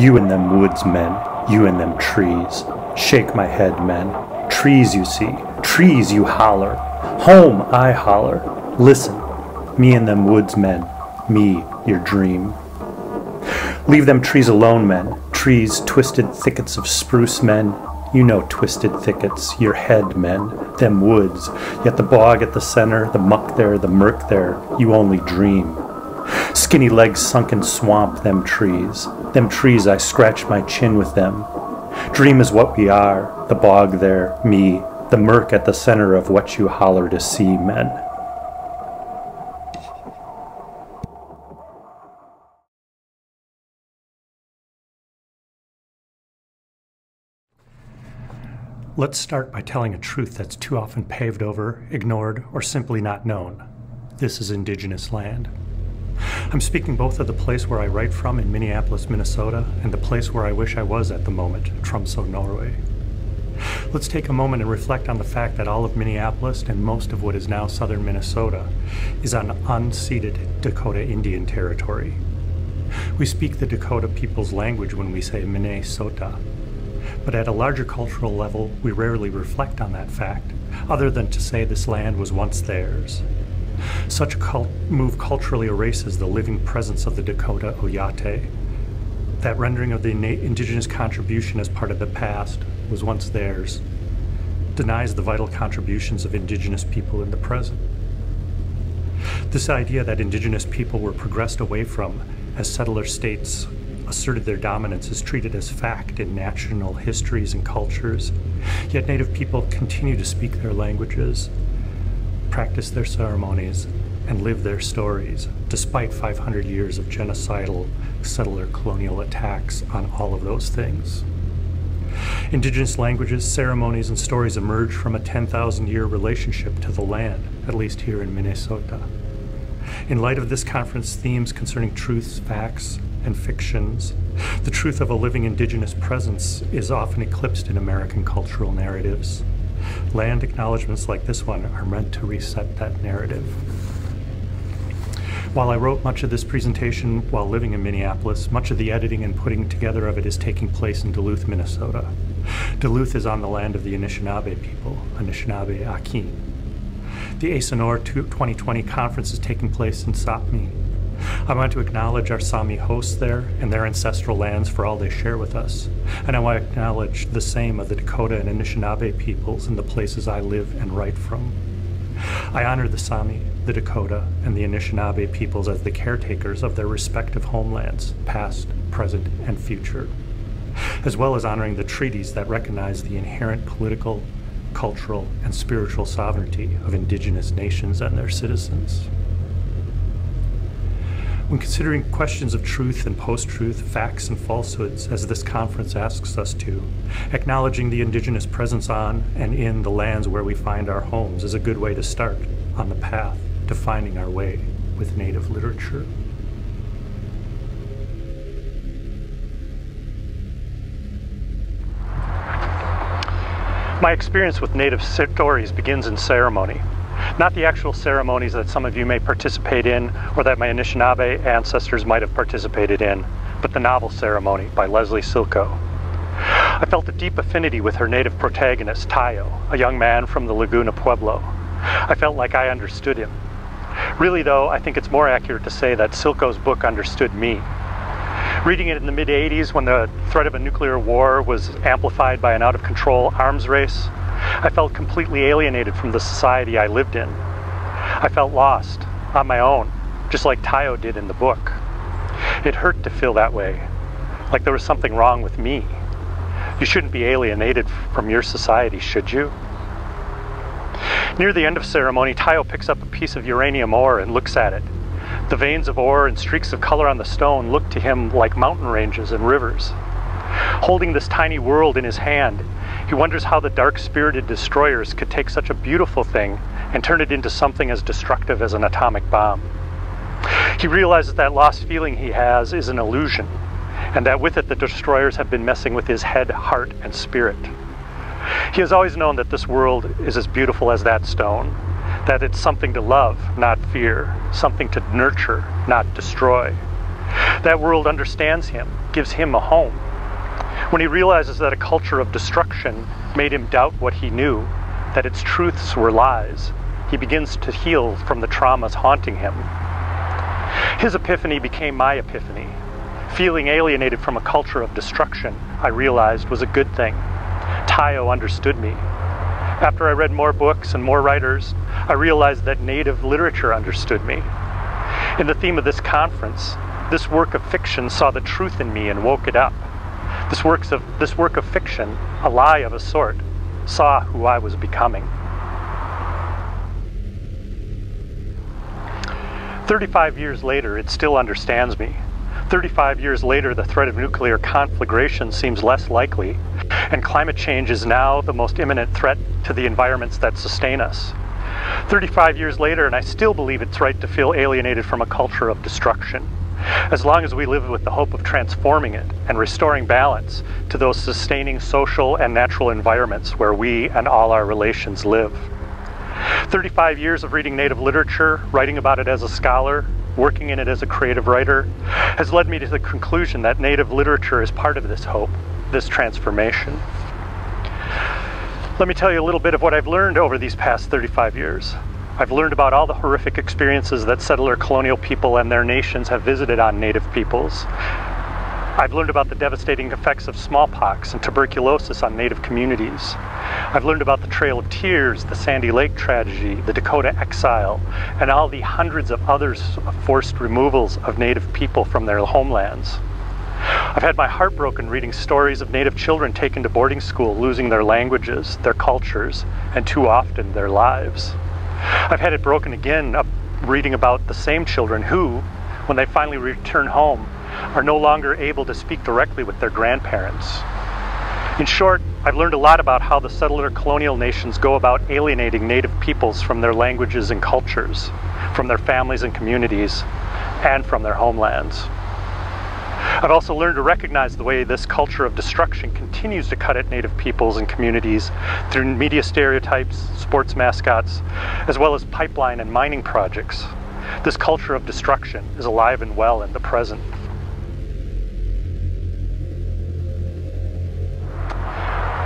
You and them woods, men, you and them trees. Shake my head, men. Trees you see, trees you holler. Home, I holler. Listen, me and them woods, men, me, your dream. Leave them trees alone, men. Trees, twisted thickets of spruce, men. You know twisted thickets, your head, men, them woods. Yet the bog at the center, the muck there, the murk there, you only dream. Skinny legs sunk in swamp, them trees. Them trees, I scratch my chin with them. Dream is what we are, the bog there, me, the murk at the center of what you holler to see, men. Let's start by telling a truth that's too often paved over, ignored, or simply not known. This is Indigenous land. I'm speaking both of the place where I write from in Minneapolis, Minnesota, and the place where I wish I was at the moment, Tromsø, Norway. Let's take a moment and reflect on the fact that all of Minneapolis and most of what is now southern Minnesota is on unceded Dakota Indian territory. We speak the Dakota people's language when we say Minnesota, but at a larger cultural level, we rarely reflect on that fact, other than to say this land was once theirs. Such a cult move culturally erases the living presence of the Dakota Oyate. That rendering of the indigenous contribution as part of the past was once theirs, denies the vital contributions of indigenous people in the present. This idea that indigenous people were progressed away from as settler states asserted their dominance is treated as fact in national histories and cultures, yet Native people continue to speak their languages, practice their ceremonies, and live their stories, despite 500 years of genocidal settler colonial attacks on all of those things. Indigenous languages, ceremonies, and stories emerge from a 10,000 year relationship to the land, at least here in Minnesota. In light of this conference themes concerning truths, facts, and fictions, the truth of a living indigenous presence is often eclipsed in American cultural narratives. Land acknowledgments like this one are meant to reset that narrative. While I wrote much of this presentation while living in Minneapolis, much of the editing and putting together of it is taking place in Duluth, Minnesota. Duluth is on the land of the Anishinaabe people, Anishinaabe Akin. The ASINOR 2020 conference is taking place in Sapmi, I want to acknowledge our Sami hosts there and their ancestral lands for all they share with us. And I want to acknowledge the same of the Dakota and Anishinaabe peoples and the places I live and write from. I honor the Sami, the Dakota, and the Anishinaabe peoples as the caretakers of their respective homelands, past, present, and future, as well as honoring the treaties that recognize the inherent political, cultural, and spiritual sovereignty of indigenous nations and their citizens. When considering questions of truth and post truth, facts and falsehoods, as this conference asks us to, acknowledging the Indigenous presence on and in the lands where we find our homes is a good way to start on the path to finding our way with Native literature. My experience with Native stories begins in ceremony. Not the actual ceremonies that some of you may participate in or that my Anishinaabe ancestors might have participated in, but the novel ceremony by Leslie Silko. I felt a deep affinity with her native protagonist, Tayo, a young man from the Laguna Pueblo. I felt like I understood him. Really, though, I think it's more accurate to say that Silko's book understood me. Reading it in the mid 80s when the threat of a nuclear war was amplified by an out of control arms race, I felt completely alienated from the society I lived in. I felt lost, on my own, just like Tayo did in the book. It hurt to feel that way, like there was something wrong with me. You shouldn't be alienated from your society, should you? Near the end of ceremony, Tayo picks up a piece of uranium ore and looks at it. The veins of ore and streaks of color on the stone look to him like mountain ranges and rivers. Holding this tiny world in his hand, he wonders how the dark spirited destroyers could take such a beautiful thing and turn it into something as destructive as an atomic bomb. He realizes that lost feeling he has is an illusion, and that with it the destroyers have been messing with his head, heart, and spirit. He has always known that this world is as beautiful as that stone, that it's something to love, not fear, something to nurture, not destroy. That world understands him, gives him a home. When he realizes that a culture of destruction made him doubt what he knew, that its truths were lies, he begins to heal from the traumas haunting him. His epiphany became my epiphany. Feeling alienated from a culture of destruction, I realized was a good thing. Tayo understood me. After I read more books and more writers, I realized that native literature understood me. In the theme of this conference, this work of fiction saw the truth in me and woke it up. This, works of, this work of fiction, a lie of a sort, saw who I was becoming. 35 years later, it still understands me. 35 years later, the threat of nuclear conflagration seems less likely, and climate change is now the most imminent threat to the environments that sustain us. 35 years later, and I still believe it's right to feel alienated from a culture of destruction. As long as we live with the hope of transforming it and restoring balance to those sustaining social and natural environments where we and all our relations live. 35 years of reading Native literature, writing about it as a scholar, working in it as a creative writer, has led me to the conclusion that Native literature is part of this hope, this transformation. Let me tell you a little bit of what I've learned over these past 35 years. I've learned about all the horrific experiences that settler colonial people and their nations have visited on Native peoples. I've learned about the devastating effects of smallpox and tuberculosis on Native communities. I've learned about the Trail of Tears, the Sandy Lake tragedy, the Dakota exile, and all the hundreds of others of forced removals of Native people from their homelands. I've had my heart broken reading stories of Native children taken to boarding school, losing their languages, their cultures, and too often their lives. I've had it broken again up reading about the same children who, when they finally return home, are no longer able to speak directly with their grandparents. In short, I've learned a lot about how the settler colonial nations go about alienating native peoples from their languages and cultures, from their families and communities, and from their homelands. I've also learned to recognize the way this culture of destruction continues to cut at native peoples and communities through media stereotypes, sports mascots, as well as pipeline and mining projects. This culture of destruction is alive and well in the present.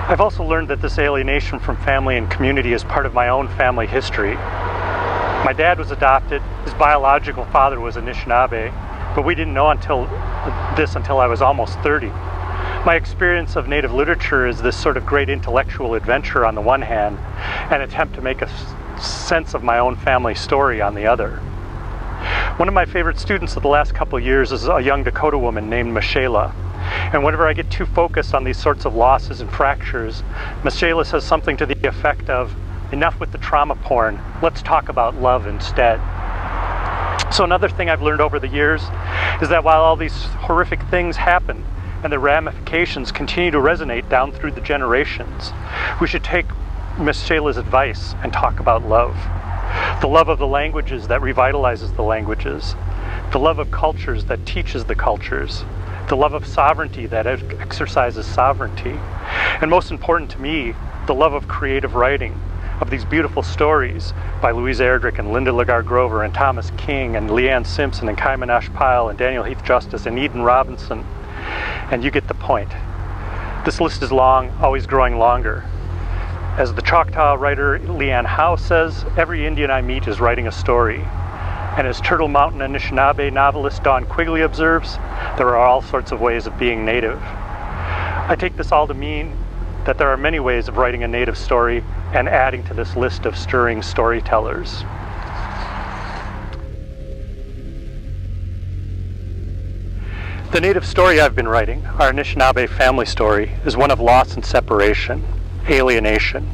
I've also learned that this alienation from family and community is part of my own family history. My dad was adopted, his biological father was Anishinaabe, but we didn't know until this until I was almost 30. My experience of Native literature is this sort of great intellectual adventure on the one hand, and attempt to make a sense of my own family story on the other. One of my favorite students of the last couple years is a young Dakota woman named Michela. And whenever I get too focused on these sorts of losses and fractures, Michela says something to the effect of, enough with the trauma porn, let's talk about love instead. So another thing I've learned over the years is that while all these horrific things happen and the ramifications continue to resonate down through the generations, we should take Michela's advice and talk about love. The love of the languages that revitalizes the languages, the love of cultures that teaches the cultures, the love of sovereignty that exercises sovereignty. And most important to me, the love of creative writing, of these beautiful stories by Louise Erdrich and Linda LaGarde Grover and Thomas King and Leanne Simpson and Kai Minosh Pyle and Daniel Heath Justice and Eden Robinson. And you get the point. This list is long, always growing longer. As the Choctaw writer Leanne Howe says, every Indian I meet is writing a story. And as Turtle Mountain Anishinaabe novelist Dawn Quigley observes, there are all sorts of ways of being native. I take this all to mean that there are many ways of writing a native story and adding to this list of stirring storytellers. The native story I've been writing, our Anishinaabe family story, is one of loss and separation, alienation.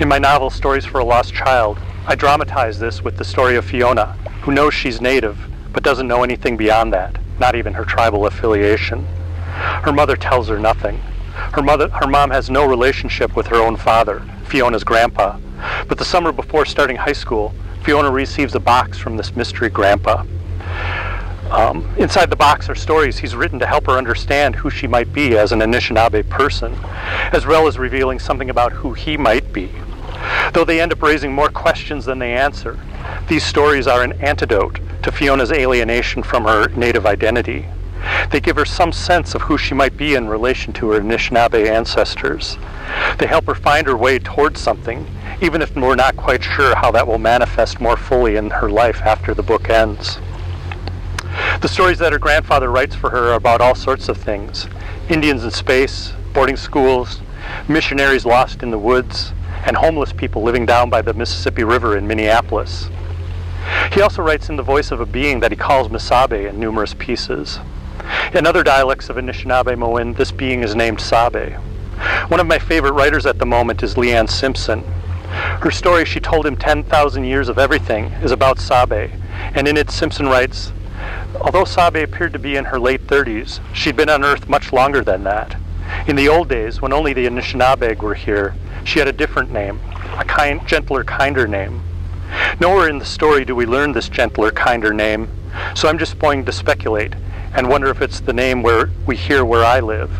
In my novel, Stories for a Lost Child, I dramatize this with the story of Fiona, who knows she's native, but doesn't know anything beyond that, not even her tribal affiliation. Her mother tells her nothing. Her, mother, her mom has no relationship with her own father, Fiona's grandpa. But the summer before starting high school, Fiona receives a box from this mystery grandpa. Um, inside the box are stories he's written to help her understand who she might be as an Anishinaabe person, as well as revealing something about who he might be. Though they end up raising more questions than they answer, these stories are an antidote to Fiona's alienation from her native identity. They give her some sense of who she might be in relation to her Anishinaabe ancestors. They help her find her way towards something, even if we're not quite sure how that will manifest more fully in her life after the book ends. The stories that her grandfather writes for her are about all sorts of things Indians in space, boarding schools, missionaries lost in the woods, and homeless people living down by the Mississippi River in Minneapolis. He also writes in the voice of a being that he calls Misaabe in numerous pieces. In other dialects of Anishinaabemowin, this being is named Sabe. One of my favorite writers at the moment is Leanne Simpson. Her story, She Told Him 10,000 Years of Everything, is about Sabe, and in it Simpson writes, Although Sabe appeared to be in her late 30s, she'd been on Earth much longer than that. In the old days, when only the Anishinaabe were here, she had a different name, a kind, gentler, kinder name. Nowhere in the story do we learn this gentler, kinder name, so I'm just going to speculate and wonder if it's the name where we hear where I live,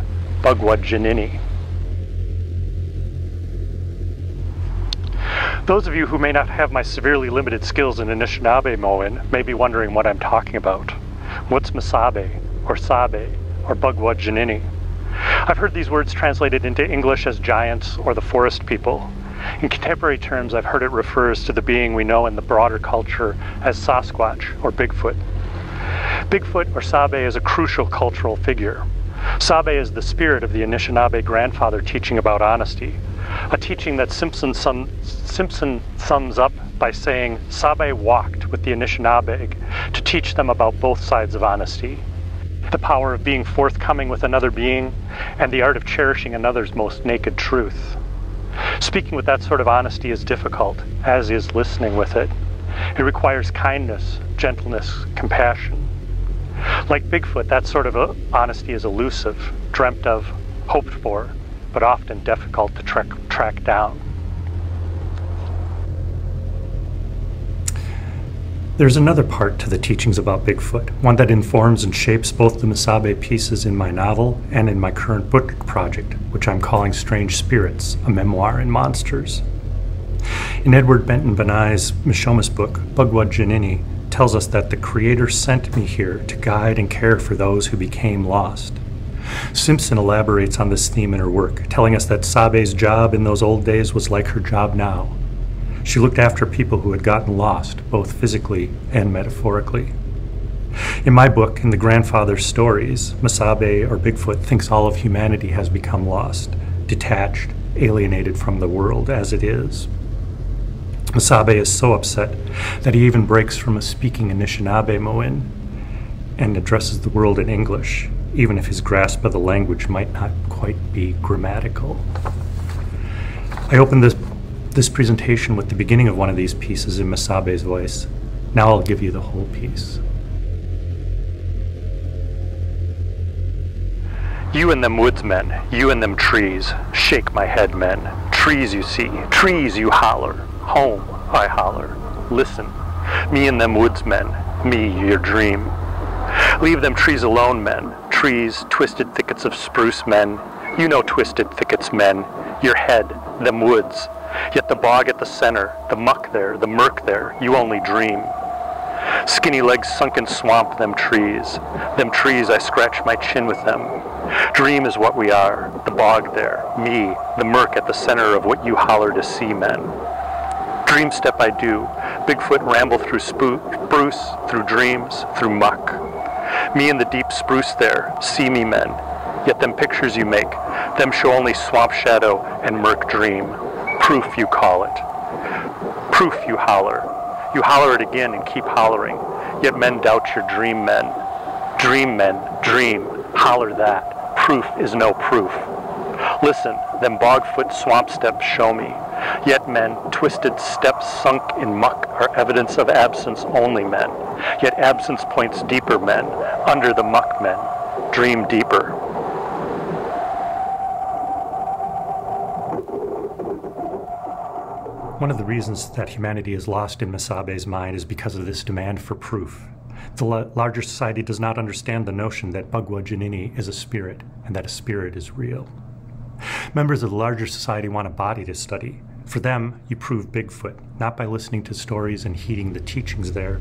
Bagwajinini. Those of you who may not have my severely limited skills in Anishinaabemowin may be wondering what I'm talking about. What's Misaabe, or Sabe, or Bagwajinini? I've heard these words translated into English as giants or the forest people. In contemporary terms, I've heard it refers to the being we know in the broader culture as Sasquatch or Bigfoot. Bigfoot or Sabe is a crucial cultural figure. Sabe is the spirit of the Anishinaabe grandfather teaching about honesty, a teaching that Simpson, sum, Simpson sums up by saying Sabe walked with the Anishinaabe to teach them about both sides of honesty the power of being forthcoming with another being, and the art of cherishing another's most naked truth. Speaking with that sort of honesty is difficult, as is listening with it. It requires kindness, gentleness, compassion. Like Bigfoot, that sort of uh, honesty is elusive, dreamt of, hoped for, but often difficult to track, track down. There's another part to the teachings about Bigfoot, one that informs and shapes both the Misabe pieces in my novel and in my current book project, which I'm calling Strange Spirits, a memoir in monsters. In Edward Benton Banai's Mishomis book, Bagwajinini tells us that the Creator sent me here to guide and care for those who became lost. Simpson elaborates on this theme in her work, telling us that Sabe's job in those old days was like her job now she looked after people who had gotten lost, both physically and metaphorically. In my book, in the grandfather's stories, Misaabe or Bigfoot thinks all of humanity has become lost, detached, alienated from the world as it is. Misaabe is so upset that he even breaks from a speaking Anishinaabemowin and addresses the world in English, even if his grasp of the language might not quite be grammatical. I open this this presentation with the beginning of one of these pieces in Misaabe's voice. Now I'll give you the whole piece. You and them woodsmen, you and them trees, shake my head, men. Trees you see, trees you holler. Home, I holler. Listen, me and them woodsmen, me, your dream. Leave them trees alone, men. Trees, twisted thickets of spruce, men. You know twisted thickets, men. Your head, them woods, Yet the bog at the center, the muck there, the murk there, you only dream. Skinny legs sunk in swamp, them trees. Them trees, I scratch my chin with them. Dream is what we are, the bog there, me, the murk at the center of what you holler to see men. Dream step I do, Bigfoot ramble through spruce, through dreams, through muck. Me in the deep spruce there, see me men. Yet them pictures you make, them show only swamp shadow and murk dream. Proof, you call it. Proof, you holler. You holler it again and keep hollering. Yet men doubt your dream men. Dream men, dream. Holler that. Proof is no proof. Listen, them bogfoot swamp steps show me. Yet men, twisted steps sunk in muck are evidence of absence only men. Yet absence points deeper men, under the muck men. Dream deeper. One of the reasons that humanity is lost in Misaabe's mind is because of this demand for proof. The larger society does not understand the notion that Bagwajinini is a spirit and that a spirit is real. Members of the larger society want a body to study, For them, you prove Bigfoot, not by listening to stories and heeding the teachings there.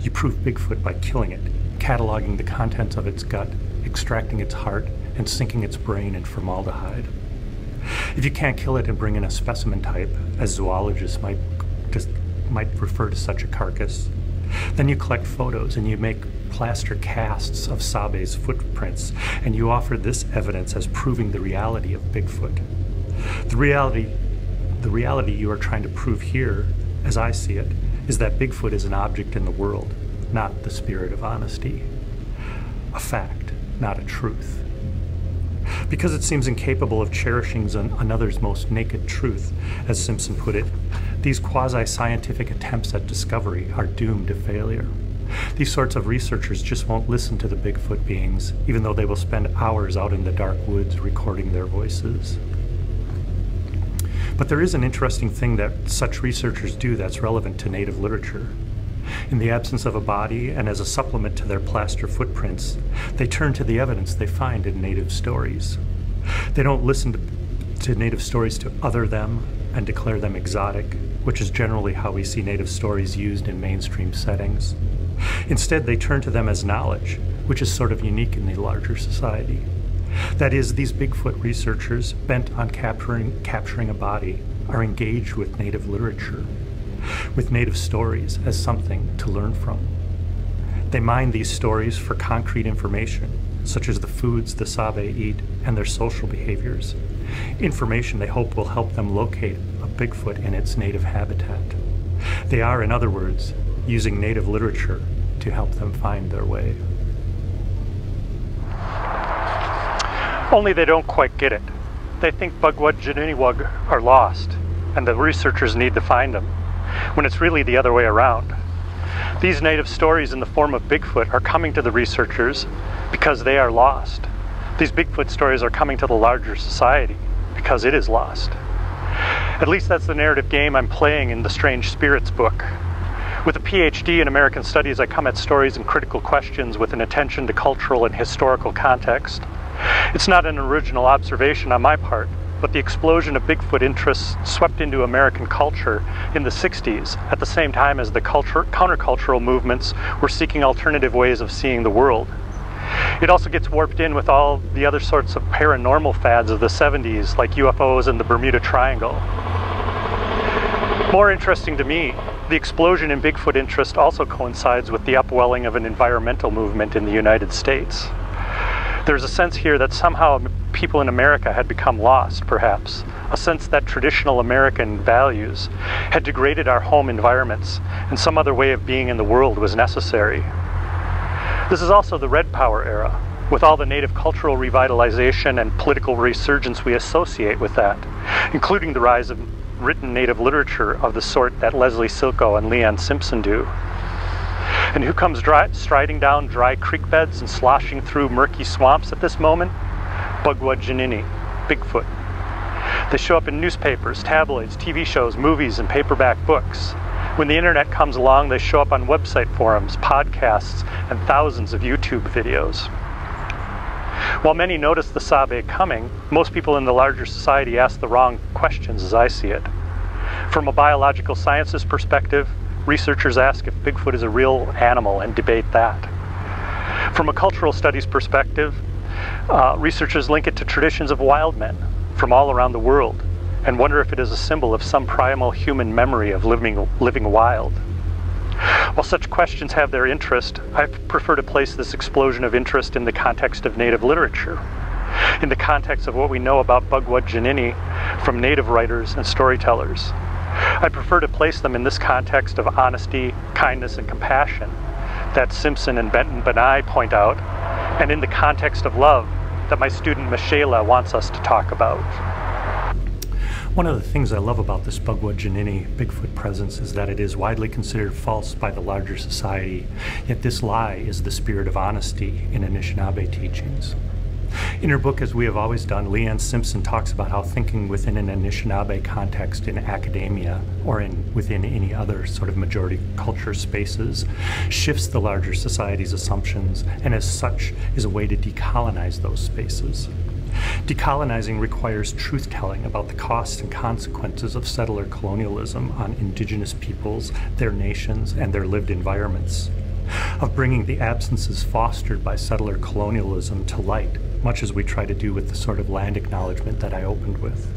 You prove Bigfoot by killing it, cataloging the contents of its gut, extracting its heart, and sinking its brain in formaldehyde. If you can't kill it and bring in a specimen type, as zoologists might just might refer to such a carcass, then you collect photos and you make plaster casts of Sabe's footprints, and you offer this evidence as proving the reality of Bigfoot. The reality, the reality you are trying to prove here, as I see it, is that Bigfoot is an object in the world, not the spirit of honesty. A fact, not a truth. Because it seems incapable of cherishing another's most naked truth, as Simpson put it, these quasi scientific attempts at discovery are doomed to failure. These sorts of researchers just won't listen to the Bigfoot beings, even though they will spend hours out in the dark woods recording their voices. But there is an interesting thing that such researchers do that's relevant to Native literature. In the absence of a body and as a supplement to their plaster footprints, they turn to the evidence they find in Native stories. They don't listen to, to Native stories to other them and declare them exotic, which is generally how we see Native stories used in mainstream settings. Instead, they turn to them as knowledge, which is sort of unique in the larger society. That is, these Bigfoot researchers, bent on capturing, capturing a body, are engaged with Native literature, with Native stories as something to learn from. They mine these stories for concrete information, such as the foods the Sabe eat and their social behaviors, information they hope will help them locate a Bigfoot in its native habitat. They are, in other words, using native literature to help them find their way. Only they don't quite get it. They think Bugwudjiniwug are lost, and the researchers need to find them, when it's really the other way around. These native stories in the form of Bigfoot are coming to the researchers because they are lost. These Bigfoot stories are coming to the larger society because it is lost. At least that's the narrative game I'm playing in the Strange Spirits book. With a PhD in American Studies, I come at stories and critical questions with an attention to cultural and historical context. It's not an original observation on my part, but the explosion of Bigfoot interests swept into American culture in the 60s at the same time as the culture, countercultural movements were seeking alternative ways of seeing the world. It also gets warped in with all the other sorts of paranormal fads of the 70s, like UFOs and the Bermuda Triangle. More interesting to me, the explosion in Bigfoot interest also coincides with the upwelling of an environmental movement in the United States. There's a sense here that somehow people in America had become lost, perhaps, a sense that traditional American values had degraded our home environments and some other way of being in the world was necessary. This is also the Red Power era, with all the native cultural revitalization and political resurgence we associate with that, including the rise of written native literature of the sort that Leslie Silko and Leanne Simpson do. And who comes dry, striding down dry creek beds and sloshing through murky swamps at this moment? Bagwajinini, Bigfoot. They show up in newspapers, tabloids, TV shows, movies, and paperback books. When the internet comes along, they show up on website forums, podcasts, and thousands of YouTube videos. While many notice the Sabe coming, most people in the larger society ask the wrong questions as I see it. From a biological sciences perspective, researchers ask if Bigfoot is a real animal and debate that. From a cultural studies perspective, uh, researchers link it to traditions of wild men from all around the world and wonder if it is a symbol of some primal human memory of living, living wild. While such questions have their interest, I prefer to place this explosion of interest in the context of Native literature, in the context of what we know about Bagwajinini from Native writers and storytellers. I prefer to place them in this context of honesty, kindness, and compassion that Simpson and Benton Banai point out, and in the context of love that my student Michela wants us to talk about. One of the things I love about this Bagwajinini Bigfoot presence is that it is widely considered false by the larger society, yet this lie is the spirit of honesty in Anishinaabe teachings. In her book, as we have always done, Leanne Simpson talks about how thinking within an Anishinaabe context in academia or in within any other sort of majority culture spaces shifts the larger society's assumptions and as such is a way to decolonize those spaces. Decolonizing requires truth telling about the costs and consequences of settler colonialism on indigenous peoples, their nations, and their lived environments. Of bringing the absences fostered by settler colonialism to light, much as we try to do with the sort of land acknowledgement that I opened with.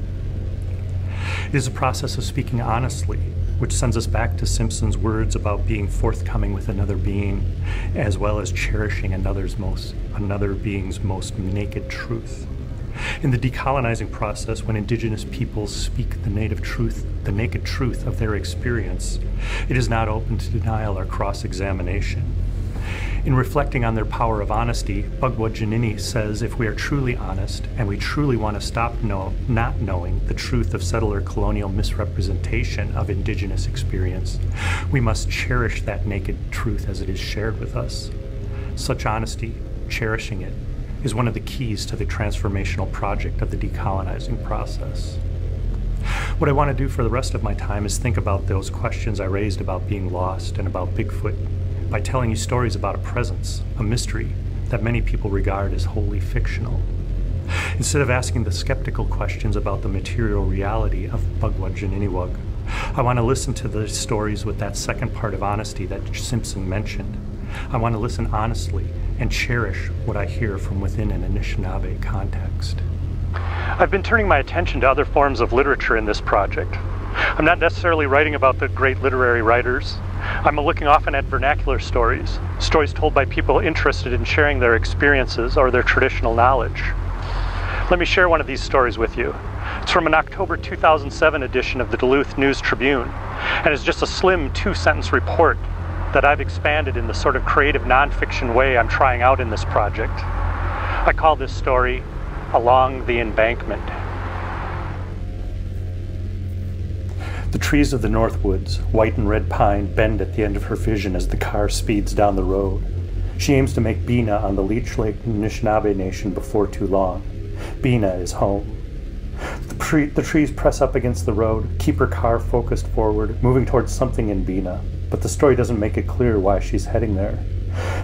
It is a process of speaking honestly, which sends us back to Simpson's words about being forthcoming with another being, as well as cherishing another's most, another being's most naked truth. In the decolonizing process, when indigenous peoples speak the native truth, the naked truth of their experience, it is not open to denial or cross examination. In reflecting on their power of honesty, Bagwajinini says if we are truly honest and we truly want to stop know, not knowing the truth of settler colonial misrepresentation of indigenous experience, we must cherish that naked truth as it is shared with us. Such honesty, cherishing it, is one of the keys to the transformational project of the decolonizing process. What I want to do for the rest of my time is think about those questions I raised about being lost and about Bigfoot by telling you stories about a presence, a mystery that many people regard as wholly fictional. Instead of asking the skeptical questions about the material reality of Bagwajininiwag, I want to listen to the stories with that second part of honesty that Simpson mentioned. I want to listen honestly and cherish what I hear from within an Anishinaabe context. I've been turning my attention to other forms of literature in this project. I'm not necessarily writing about the great literary writers. I'm looking often at vernacular stories, stories told by people interested in sharing their experiences or their traditional knowledge. Let me share one of these stories with you. It's from an October 2007 edition of the Duluth News Tribune, and is just a slim two sentence report that I've expanded in the sort of creative nonfiction way I'm trying out in this project. I call this story Along the Embankment. The trees of the Northwoods, white and red pine, bend at the end of her vision as the car speeds down the road. She aims to make Bena on the Leech Lake Anishinaabe Nation before too long. Bena is home. The, pre- the, trees press up against the road, keep her car focused forward, moving towards something in Bena, but the story doesn't make it clear why she's heading there.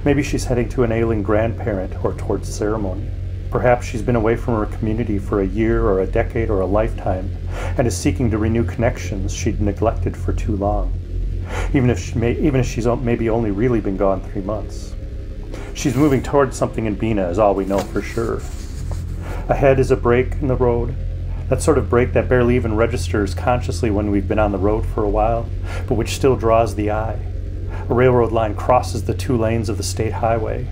Maybe she's heading to an ailing grandparent or towards ceremony. Perhaps she's been away from her community for a year or a decade or a lifetime and is seeking to renew connections she'd neglected for too long, even if, she may, even if she's maybe only really been gone three months. She's moving towards something in Bena, is all we know for sure. Ahead is a break in the road, that sort of break that barely even registers consciously when we've been on the road for a while, but which still draws the eye. A railroad line crosses the two lanes of the state highway,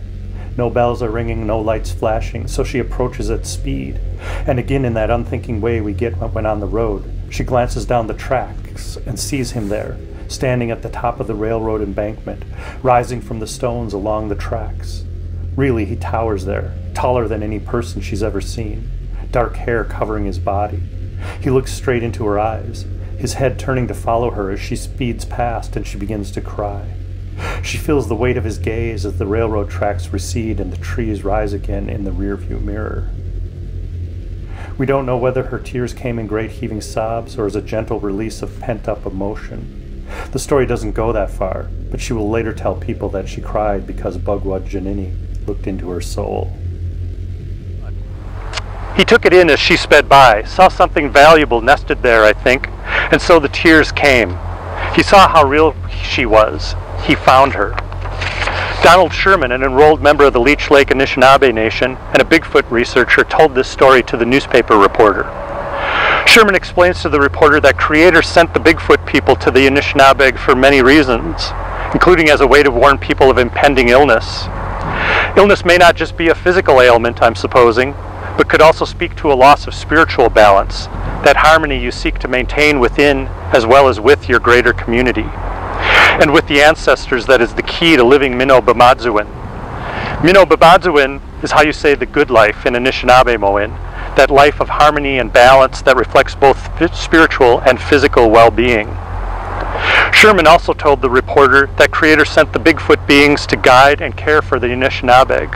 no bells are ringing, no lights flashing, so she approaches at speed. And again, in that unthinking way we get when on the road, she glances down the tracks and sees him there, standing at the top of the railroad embankment, rising from the stones along the tracks. Really, he towers there, taller than any person she's ever seen, dark hair covering his body. He looks straight into her eyes, his head turning to follow her as she speeds past and she begins to cry. She feels the weight of his gaze as the railroad tracks recede and the trees rise again in the rearview mirror. We don't know whether her tears came in great heaving sobs or as a gentle release of pent up emotion. The story doesn't go that far, but she will later tell people that she cried because Bagwajinini looked into her soul. He took it in as she sped by, saw something valuable nested there, I think, and so the tears came. He saw how real she was, he found her. Donald Sherman, an enrolled member of the Leech Lake Anishinaabe Nation and a Bigfoot researcher, told this story to the newspaper reporter. Sherman explains to the reporter that Creator sent the Bigfoot people to the Anishinaabe for many reasons, including as a way to warn people of impending illness. Illness may not just be a physical ailment, I'm supposing, but could also speak to a loss of spiritual balance, that harmony you seek to maintain within as well as with your greater community and with the ancestors that is the key to living Mino Bimaadiziwin. Bimaadiziwin is how you say the good life in Anishinaabe that life of harmony and balance that reflects both spiritual and physical well-being. Sherman also told the reporter that Creator sent the Bigfoot beings to guide and care for the Anishinaabe.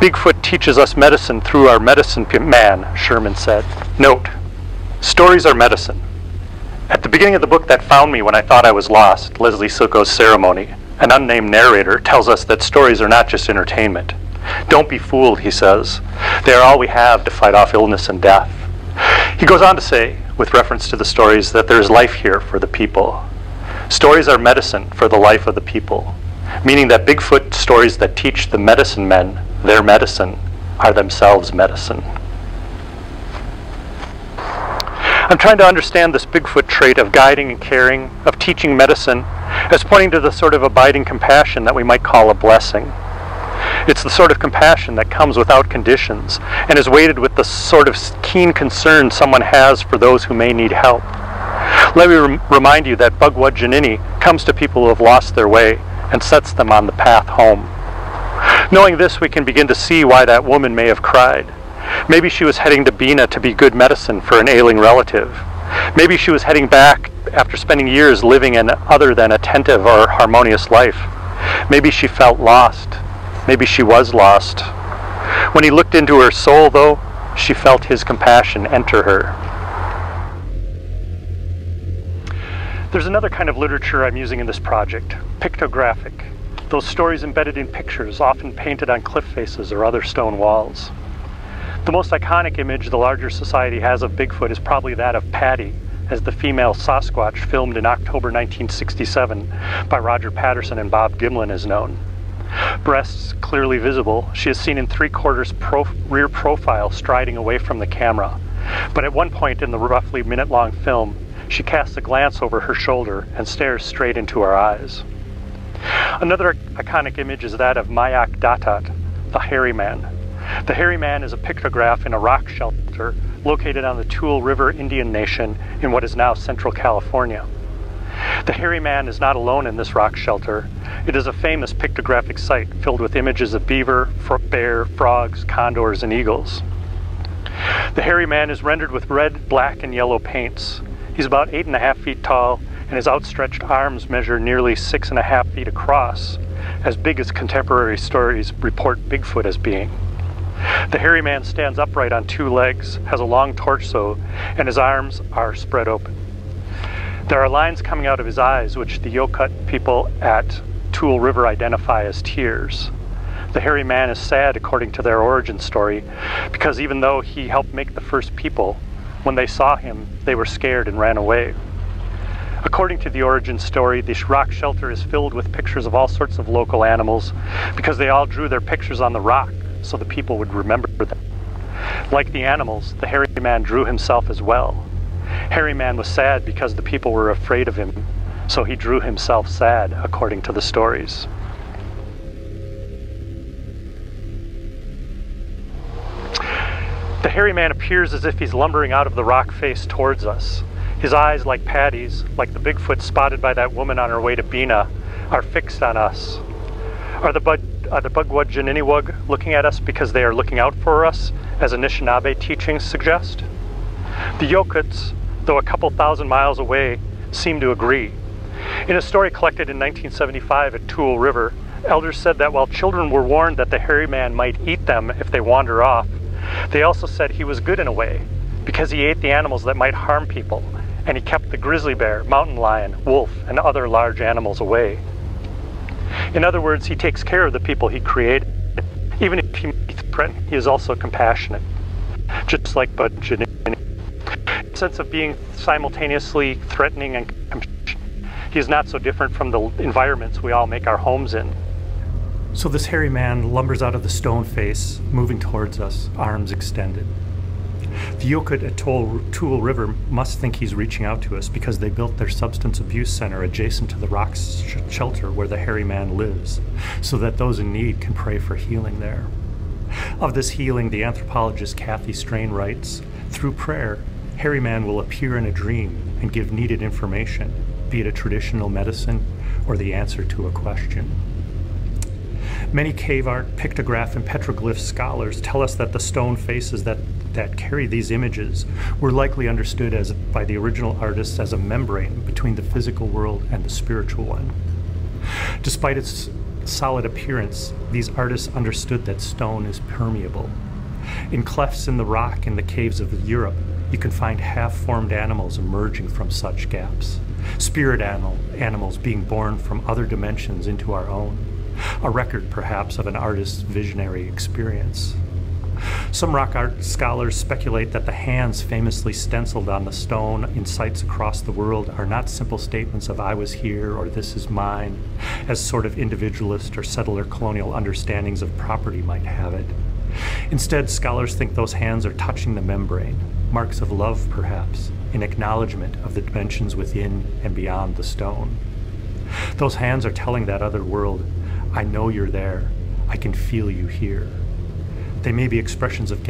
Bigfoot teaches us medicine through our medicine man, Sherman said. Note, stories are medicine. At the beginning of the book that found me when I thought I was lost, Leslie Silko's Ceremony, an unnamed narrator tells us that stories are not just entertainment. Don't be fooled, he says. They are all we have to fight off illness and death. He goes on to say, with reference to the stories, that there is life here for the people. Stories are medicine for the life of the people, meaning that Bigfoot stories that teach the medicine men their medicine are themselves medicine. I'm trying to understand this Bigfoot trait of guiding and caring, of teaching medicine, as pointing to the sort of abiding compassion that we might call a blessing. It's the sort of compassion that comes without conditions and is weighted with the sort of keen concern someone has for those who may need help. Let me rem remind you that Bagwajinini comes to people who have lost their way and sets them on the path home. Knowing this, we can begin to see why that woman may have cried. Maybe she was heading to Bena to be good medicine for an ailing relative. Maybe she was heading back after spending years living an other than attentive or harmonious life. Maybe she felt lost. Maybe she was lost. When he looked into her soul, though, she felt his compassion enter her. There's another kind of literature I'm using in this project, pictographic. Those stories embedded in pictures, often painted on cliff faces or other stone walls. The most iconic image the larger society has of Bigfoot is probably that of Patty, as the female Sasquatch filmed in October 1967 by Roger Patterson and Bob Gimlin is known. Breasts clearly visible, she is seen in three quarters pro rear profile striding away from the camera. But at one point in the roughly minute long film, she casts a glance over her shoulder and stares straight into our eyes. Another iconic image is that of Mayak Datat, the hairy man, the Hairy Man is a pictograph in a rock shelter located on the Tule River Indian Nation in what is now central California. The Hairy Man is not alone in this rock shelter. It is a famous pictographic site filled with images of beaver, bear, frogs, condors, and eagles. The Hairy Man is rendered with red, black, and yellow paints. He's about eight and a half feet tall, and his outstretched arms measure nearly six and a half feet across, as big as contemporary stories report Bigfoot as being. The hairy man stands upright on two legs, has a long torso, and his arms are spread open. There are lines coming out of his eyes, which the Yokut people at Tule River identify as tears. The hairy man is sad, according to their origin story, because even though he helped make the first people, when they saw him, they were scared and ran away. According to the origin story, this rock shelter is filled with pictures of all sorts of local animals because they all drew their pictures on the rock so the people would remember them. Like the animals, the hairy man drew himself as well. Hairy man was sad because the people were afraid of him, so he drew himself sad, according to the stories. The hairy man appears as if he's lumbering out of the rock face towards us. His eyes, like Patty's, like the Bigfoot spotted by that woman on her way to Bena, are fixed on us. Are the bud are the Bagwajininiwag looking at us because they are looking out for us, as Anishinaabe teachings suggest? The Yokuts, though a couple thousand miles away, seem to agree. In a story collected in 1975 at Tule River, elders said that while children were warned that the hairy man might eat them if they wander off, they also said he was good in a way, because he ate the animals that might harm people, and he kept the grizzly bear, mountain lion, wolf, and other large animals away. In other words, he takes care of the people he created. Even if he may threaten, he is also compassionate. Just like Bud Janini. sense of being simultaneously threatening and compassionate. He is not so different from the environments we all make our homes in. So this hairy man lumbers out of the stone face, moving towards us, arms extended. The Yokut at Tule River must think he's reaching out to us because they built their substance abuse center adjacent to the rock sh shelter where the hairy man lives, so that those in need can pray for healing there. Of this healing, the anthropologist Kathy Strain writes Through prayer, Hairy Man will appear in a dream and give needed information, be it a traditional medicine or the answer to a question. Many cave art, pictograph, and petroglyph scholars tell us that the stone faces that that carry these images were likely understood as by the original artists as a membrane between the physical world and the spiritual one. Despite its solid appearance, these artists understood that stone is permeable. In clefts in the rock in the caves of Europe, you can find half-formed animals emerging from such gaps, spirit animal, animals being born from other dimensions into our own. a record perhaps of an artist's visionary experience. Some rock art scholars speculate that the hands famously stenciled on the stone in sites across the world are not simple statements of I was here or this is mine, as sort of individualist or settler colonial understandings of property might have it. Instead, scholars think those hands are touching the membrane, marks of love perhaps, in acknowledgement of the dimensions within and beyond the stone. Those hands are telling that other world, I know you're there, I can feel you here. They may be expressions of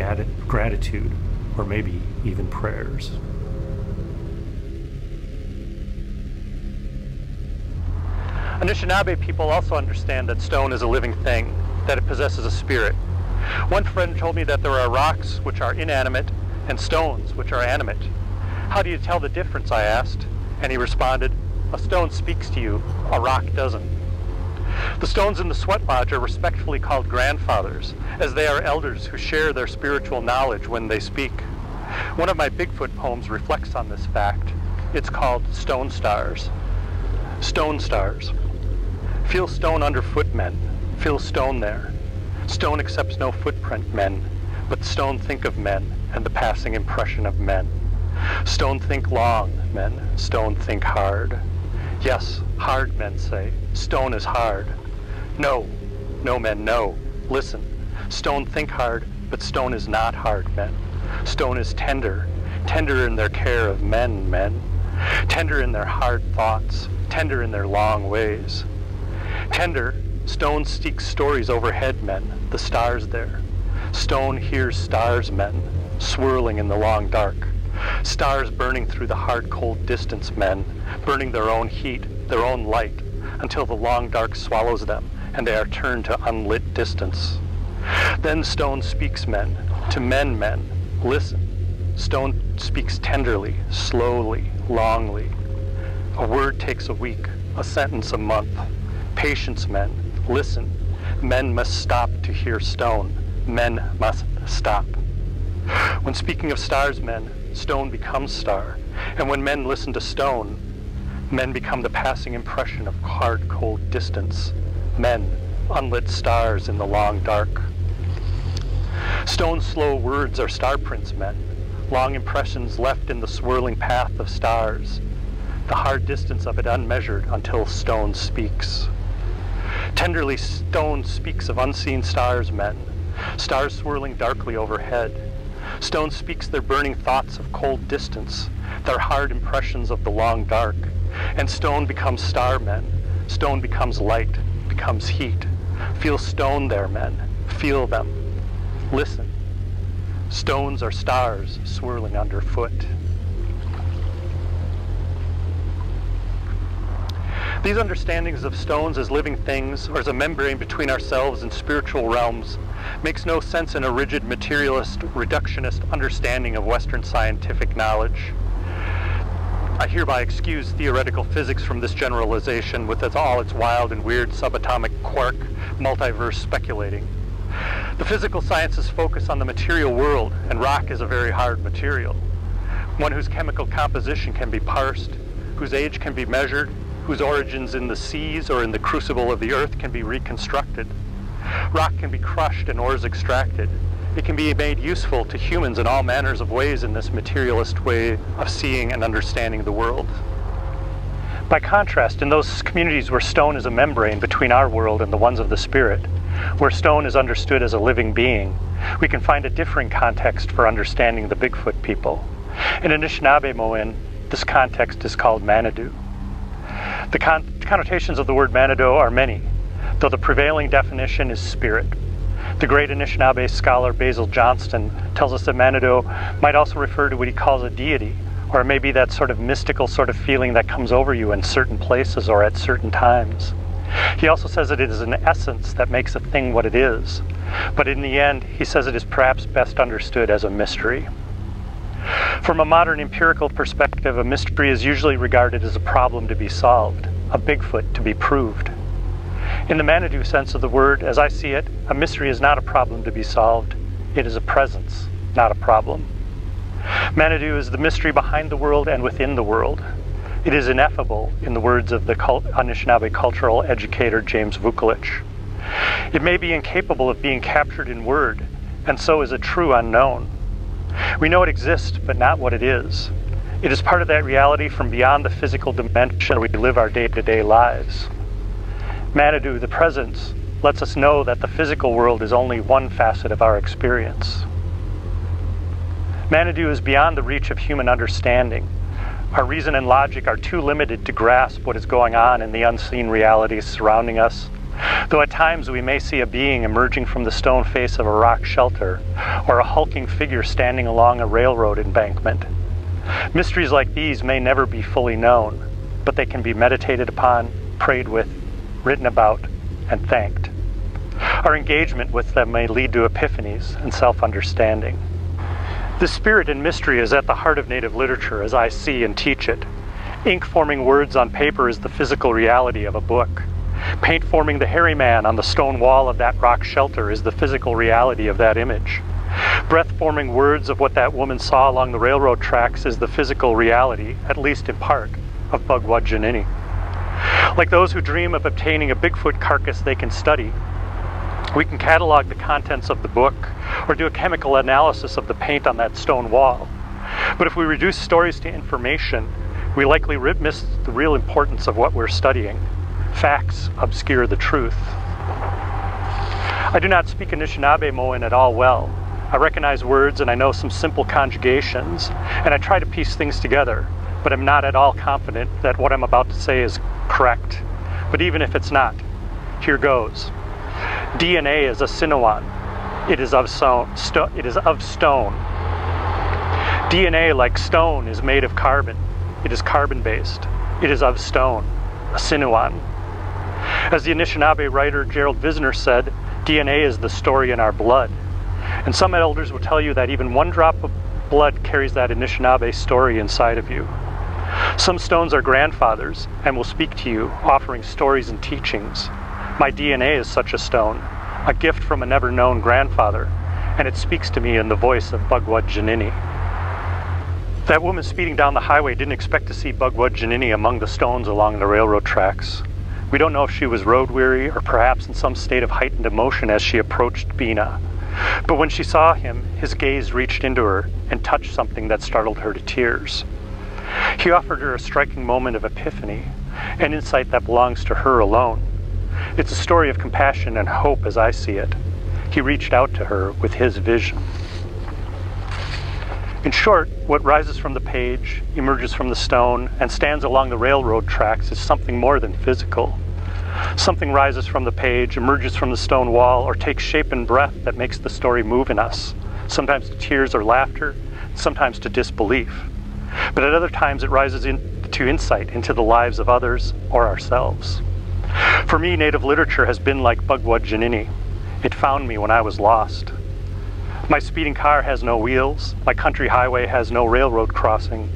gratitude, or maybe even prayers. Anishinaabe people also understand that stone is a living thing, that it possesses a spirit. One friend told me that there are rocks which are inanimate and stones which are animate. How do you tell the difference, I asked, and he responded, a stone speaks to you, a rock doesn't. The stones in the sweat lodge are respectfully called grandfathers, as they are elders who share their spiritual knowledge when they speak. One of my Bigfoot poems reflects on this fact. It's called Stone Stars. Stone Stars. Feel stone underfoot, men. Feel stone there. Stone accepts no footprint, men, but stone think of men and the passing impression of men. Stone think long, men. Stone think hard. Yes, hard, men say. Stone is hard. No, no, men, no. Listen. Stone think hard, but stone is not hard, men. Stone is tender, tender in their care of men, men. Tender in their hard thoughts, tender in their long ways. Tender, stone speaks stories overhead, men, the stars there. Stone hears stars, men, swirling in the long dark. Stars burning through the hard, cold distance, men, burning their own heat, their own light, until the long dark swallows them, and they are turned to unlit distance. Then stone speaks, men, to men, men, listen. Stone speaks tenderly, slowly, longly. A word takes a week, a sentence a month. Patience, men, listen. Men must stop to hear stone. Men must stop. When speaking of stars, men, stone becomes star. And when men listen to stone, men become the passing impression of hard, cold distance. Men, unlit stars in the long dark. Stone's slow words are star prints, men, long impressions left in the swirling path of stars, the hard distance of it unmeasured until stone speaks. Tenderly, stone speaks of unseen stars, men, stars swirling darkly overhead, Stone speaks their burning thoughts of cold distance, their hard impressions of the long dark. And stone becomes star men. Stone becomes light, becomes heat. Feel stone there, men. Feel them. Listen. Stones are stars swirling underfoot. These understandings of stones as living things, or as a membrane between ourselves and spiritual realms, makes no sense in a rigid materialist, reductionist understanding of Western scientific knowledge. I hereby excuse theoretical physics from this generalization with its, all its wild and weird subatomic quark multiverse speculating. The physical sciences focus on the material world, and rock is a very hard material. One whose chemical composition can be parsed, whose age can be measured, whose origins in the seas or in the crucible of the earth can be reconstructed. Rock can be crushed and ores extracted. It can be made useful to humans in all manners of ways in this materialist way of seeing and understanding the world. By contrast, in those communities where stone is a membrane between our world and the ones of the spirit, where stone is understood as a living being, we can find a differing context for understanding the Bigfoot people. In Anishinaabemowin, this context is called Manitou. The con connotations of the word Manitou are many, though the prevailing definition is spirit. The great Anishinaabe scholar Basil Johnston tells us that Manitou might also refer to what he calls a deity, or maybe that sort of mystical sort of feeling that comes over you in certain places or at certain times. He also says that it is an essence that makes a thing what it is, but in the end, he says it is perhaps best understood as a mystery. From a modern empirical perspective, a mystery is usually regarded as a problem to be solved, a Bigfoot to be proved. In the Manitou sense of the word, as I see it, a mystery is not a problem to be solved. It is a presence, not a problem. Manitou is the mystery behind the world and within the world. It is ineffable, in the words of the Anishinaabe cultural educator James Vukelich. It may be incapable of being captured in word, and so is a true unknown. We know it exists, but not what it is. It is part of that reality from beyond the physical dimension where we live our day to day lives. Manitou, the presence, lets us know that the physical world is only one facet of our experience. Manitou is beyond the reach of human understanding. Our reason and logic are too limited to grasp what is going on in the unseen realities surrounding us, though at times we may see a being emerging from the stone face of a rock shelter, or a hulking figure standing along a railroad embankment. Mysteries like these may never be fully known, but they can be meditated upon, prayed with, written about, and thanked. Our engagement with them may lead to epiphanies and self understanding. The spirit and mystery is at the heart of Native literature as I see and teach it. Ink forming words on paper is the physical reality of a book. Paint forming the hairy man on the stone wall of that rock shelter is the physical reality of that image. Breath forming words of what that woman saw along the railroad tracks is the physical reality, at least in part, of Bagwajinini. Like those who dream of obtaining a Bigfoot carcass they can study, we can catalog the contents of the book or do a chemical analysis of the paint on that stone wall. But if we reduce stories to information, we likely miss the real importance of what we're studying. Facts obscure the truth. I do not speak Anishinaabemowin at all well. I recognize words and I know some simple conjugations, and I try to piece things together, but I'm not at all confident that what I'm about to say is correct. But even if it's not, here goes. DNA is a Sinuan. It is of stone. it is of stone. DNA, like stone, is made of carbon. It is carbon-based. It is of stone, a Sinuan. As the Anishinaabe writer Gerald Vizenor said, DNA is the story in our blood. And some elders will tell you that even one drop of blood carries that Anishinaabe story inside of you. Some stones are grandfathers and will speak to you, offering stories and teachings. My DNA is such a stone, a gift from a never known grandfather, and it speaks to me in the voice of Bagwajinini. That woman speeding down the highway didn't expect to see Bagwajinini among the stones along the railroad tracks. We don't know if she was road weary or perhaps in some state of heightened emotion as she approached Bena. But when she saw him, his gaze reached into her and touched something that startled her to tears. He offered her a striking moment of epiphany, an insight that belongs to her alone. It's a story of compassion and hope as I see it. He reached out to her with his vision. In short, what rises from the page, emerges from the stone, and stands along the railroad tracks is something more than physical. Something rises from the page, emerges from the stone wall, or takes shape and breath that makes the story move in us, sometimes to tears or laughter, sometimes to disbelief. But at other times it rises into insight into the lives of others or ourselves. For me, native literature has been like Bagwajinini. It found me when I was lost. My speeding car has no wheels, my country highway has no railroad crossing,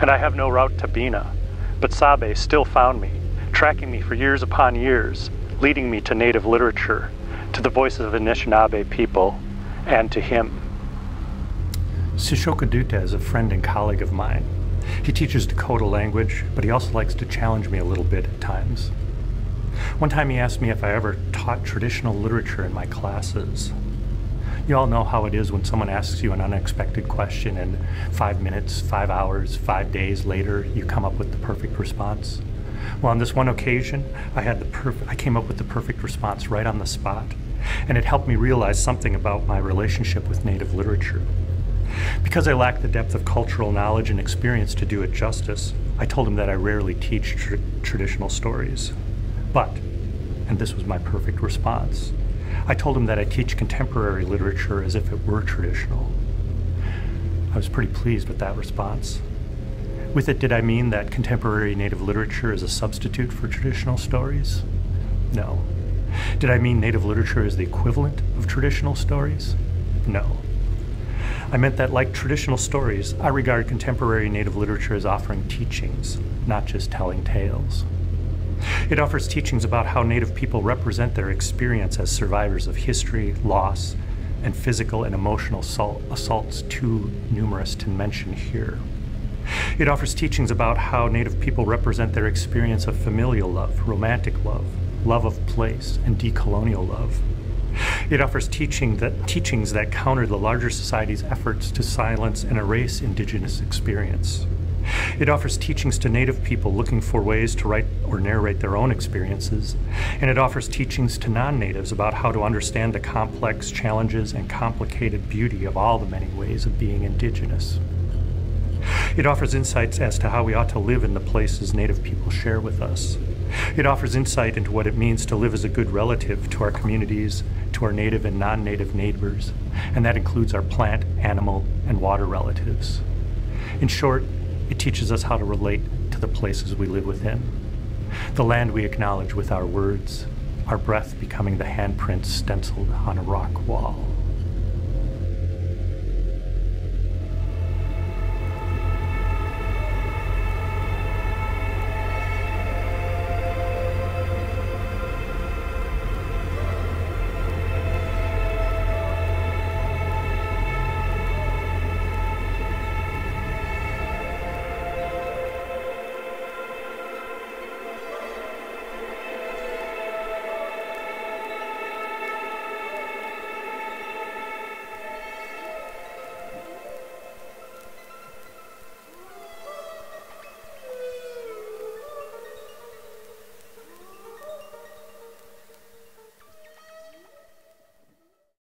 and I have no route to Bena. But Sabe still found me, tracking me for years upon years, leading me to native literature, to the voices of Anishinaabe people, and to him. Sishoka Duta is a friend and colleague of mine. He teaches Dakota language, but he also likes to challenge me a little bit at times. One time he asked me if I ever taught traditional literature in my classes. You all know how it is when someone asks you an unexpected question and five minutes, five hours, five days later you come up with the perfect response. Well, on this one occasion, I had the perf- I came up with the perfect response right on the spot, and it helped me realize something about my relationship with Native literature. Because I lacked the depth of cultural knowledge and experience to do it justice, I told him that I rarely teach tr- traditional stories. But, and this was my perfect response, I told him that I teach contemporary literature as if it were traditional. I was pretty pleased with that response. With it, did I mean that contemporary Native literature is a substitute for traditional stories? No. Did I mean Native literature is the equivalent of traditional stories? No. I meant that, like traditional stories, I regard contemporary Native literature as offering teachings, not just telling tales. It offers teachings about how Native people represent their experience as survivors of history, loss, and physical and emotional assaults too numerous to mention here. It offers teachings about how Native people represent their experience of familial love, romantic love, love of place, and decolonial love. It offers teaching that, teachings that counter the larger society's efforts to silence and erase Indigenous experience. It offers teachings to Native people looking for ways to write or narrate their own experiences, and it offers teachings to non natives about how to understand the complex challenges and complicated beauty of all the many ways of being Indigenous. It offers insights as to how we ought to live in the places Native people share with us. It offers insight into what it means to live as a good relative to our communities, to our native and non native neighbors, and that includes our plant, animal, and water relatives. In short, it teaches us how to relate to the places we live within, the land we acknowledge with our words, our breath becoming the handprints stenciled on a rock wall.